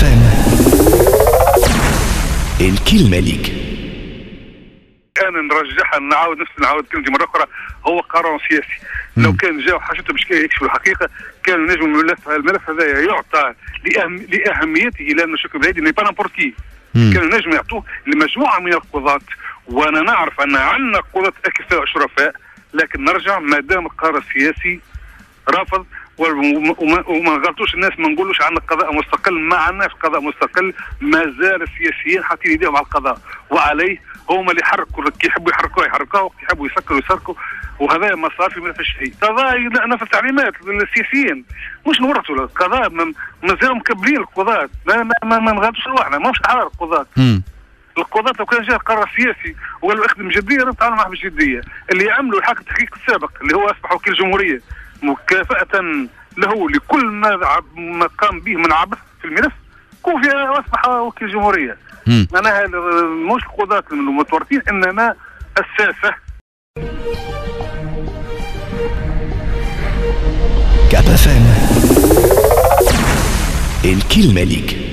فام الكلمة ليك. أنا نرجعها نعاود نفس نعاود كلمتي مرة أخرى هو قرار سياسي. لو كان جاو حاجته باش يكشفوا الحقيقة كان نجم الملف الملف هذا يعطى لأهم لأهميته لأنه شكري بلعيد n'est pas n'importe qui كان نجم يعطوه لمجموعة من القضاة وأنا نعرف أن عندنا قضاة اكفاء شرفاء لكن نرجع ما دام القرار السياسي رافض وما نغلطوش الناس ما نقولوش عندنا قضاء مستقل ما عندناش قضاء مستقل ما زال السياسيين حاطين ايديهم على القضاء. وعليه هم اللي يحركوا كي يحبوا يحركوه يحركوه كي يحبوا يسكروا يسكروا. وهذا ما صار في ملف الشيء قضاء نفس التعليمات للسياسيين. مش نورثوا القضاء مازالوا مكبرين القضاة ما ما ما, ما نغادوش روحنا ماهوش حرار القضاة القضاة لو كان جاء قرار سياسي وقالوا اخدم جدية نتعامل معه بجديه اللي عملوا الحاكم التحقيق السابق اللي هو اصبح وكيل جمهورية. مكافأة له لكل ما ما قام به من عبث في الملف. كوفي واصبح وكيل جمهورية. معناها مش القضاة المتورطين إنما الساسه كابا فام الكلمة ليك.